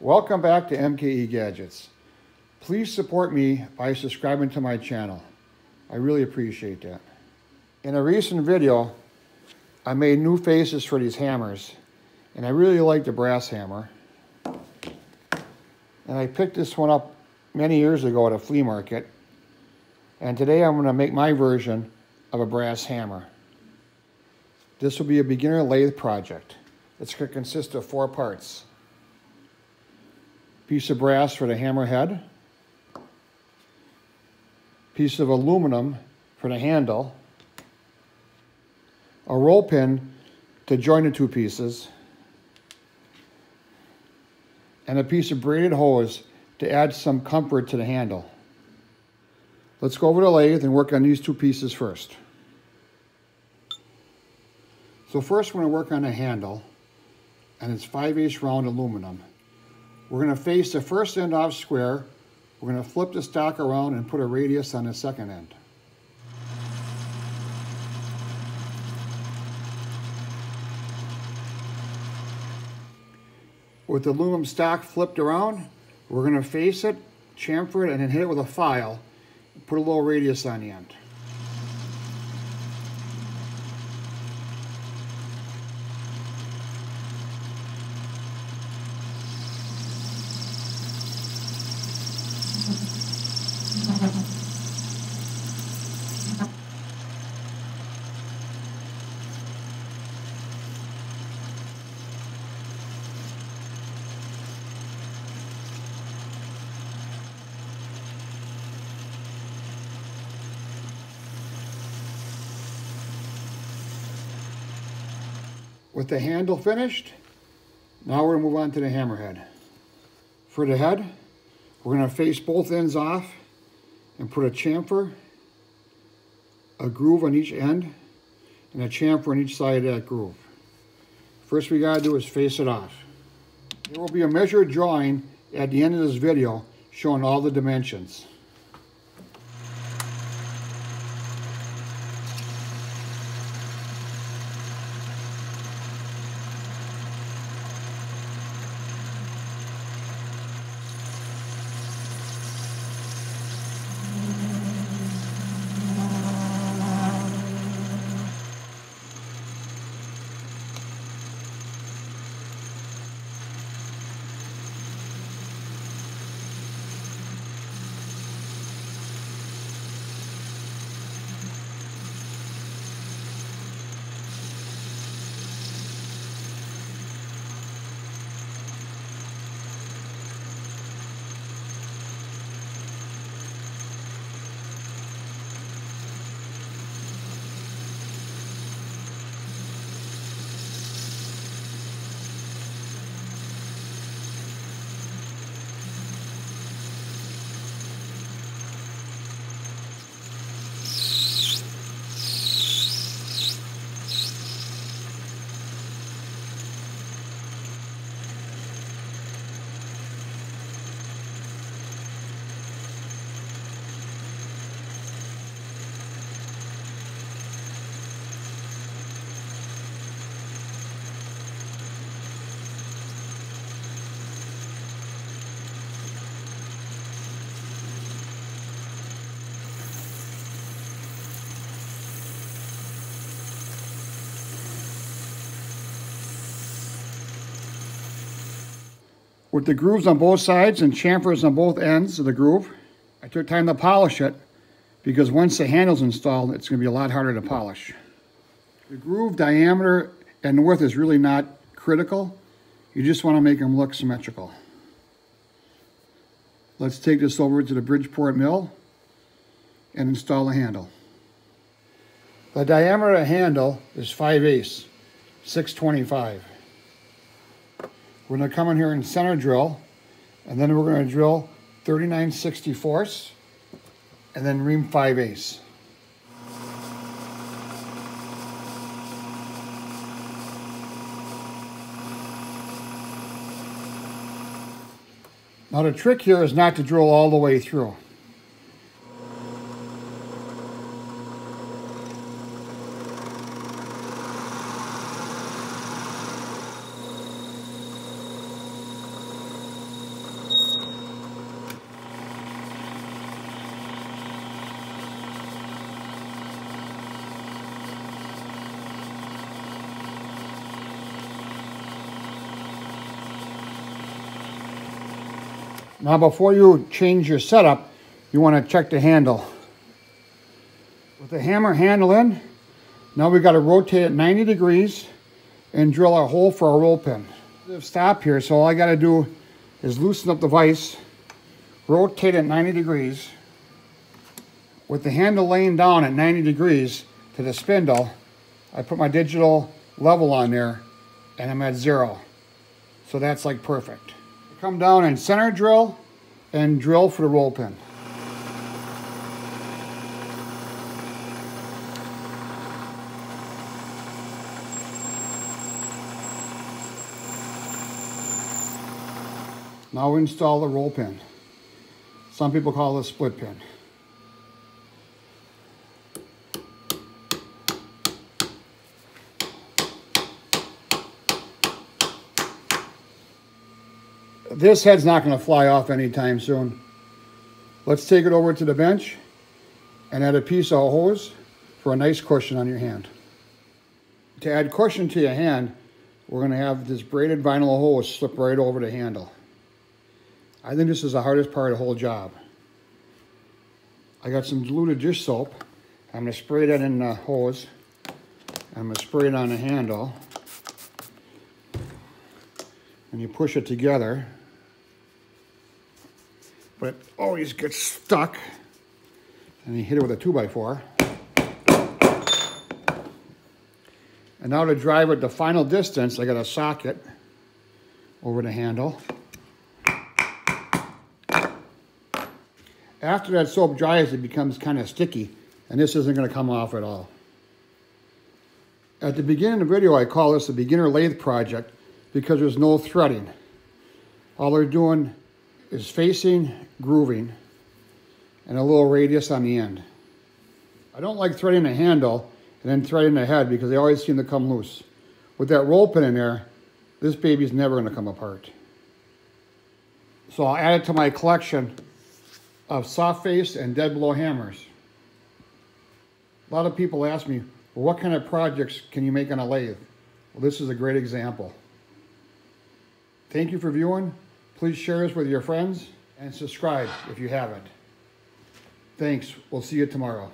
Welcome back to MKE Gadgets. Please support me by subscribing to my channel. I really appreciate that. In a recent video, I made new faces for these hammers, and I really like the brass hammer. And I picked this one up many years ago at a flea market, and today I'm going to make my version of a brass hammer. This will be a beginner lathe project. It's going to consist of four parts piece of brass for the hammer head, piece of aluminum for the handle, a roll pin to join the two pieces, and a piece of braided hose to add some comfort to the handle. Let's go over the lathe and work on these two pieces first. So first we're going to work on the handle, and it's 5 8 round aluminum. We're going to face the first end off square. We're going to flip the stock around and put a radius on the second end. With the aluminum stock flipped around, we're going to face it, chamfer it, and then hit it with a file. Put a little radius on the end. With the handle finished, now we're gonna move on to the hammerhead. For the head, we're gonna face both ends off and put a chamfer, a groove on each end, and a chamfer on each side of that groove. First we gotta do is face it off. There will be a measured drawing at the end of this video showing all the dimensions. With the grooves on both sides and chamfers on both ends of the groove, I took time to polish it because once the handle's installed, it's going to be a lot harder to polish. The groove diameter and width is really not critical. You just want to make them look symmetrical. Let's take this over to the Bridgeport mill and install the handle. The diameter of the handle is 5 eighths, 625. We're to come in here and center drill, and then we're going to drill 39 64ths, and then ream 5 eighths. Now the trick here is not to drill all the way through. Now before you change your setup, you want to check the handle. With the hammer handle in, now we've got to rotate it 90 degrees and drill a hole for our roll pin. Stop here, so all I got to do is loosen up the vise, rotate it 90 degrees. With the handle laying down at 90 degrees to the spindle, I put my digital level on there and I'm at zero. So that's like perfect. Come down and center drill and drill for the roll pin. Now we install the roll pin. Some people call this split pin. This head's not going to fly off anytime soon. Let's take it over to the bench and add a piece of hose for a nice cushion on your hand. To add cushion to your hand, we're going to have this braided vinyl hose slip right over the handle. I think this is the hardest part of the whole job. I got some diluted dish soap. I'm going to spray that in the hose. I'm going to spray it on the handle. And you push it together but it always gets stuck. And you hit it with a 2x4. And now to drive it the final distance, I got a socket over the handle. After that soap dries, it becomes kind of sticky, and this isn't going to come off at all. At the beginning of the video, I call this a beginner lathe project because there's no threading. All they're doing is facing grooving and a little radius on the end. I don't like threading the handle and then threading the head because they always seem to come loose. With that roll pin in there, this baby's never gonna come apart. So I'll add it to my collection of soft face and dead blow hammers. A lot of people ask me, well, what kind of projects can you make on a lathe? Well, this is a great example. Thank you for viewing. Please share this with your friends and subscribe if you haven't. Thanks. We'll see you tomorrow.